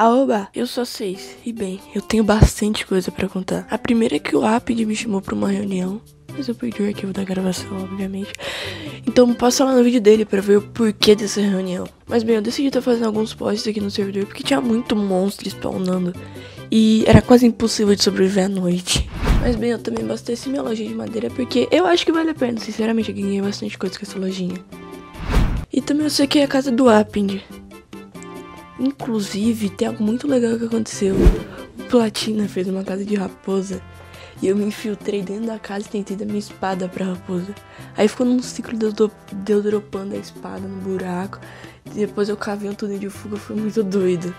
Aoba, eu sou seis. E bem, eu tenho bastante coisa pra contar. A primeira é que o Apid me chamou pra uma reunião. Mas eu perdi o arquivo da gravação, obviamente. Então passa lá no vídeo dele pra ver o porquê dessa reunião. Mas bem, eu decidi estar fazendo alguns posts aqui no servidor porque tinha muito monstro spawnando. E era quase impossível de sobreviver à noite. Mas bem, eu também abasteci minha lojinha de madeira porque eu acho que vale a pena. Sinceramente, eu ganhei bastante coisa com essa lojinha. E também eu sei que é a casa do Appind. Inclusive, tem algo muito legal que aconteceu. O Platina fez uma casa de raposa. E eu me infiltrei dentro da casa e tentei dar minha espada pra raposa. Aí ficou num ciclo de eu, do- de eu dropando a espada no buraco. Depois eu cavei um túnel de fuga, foi muito doido.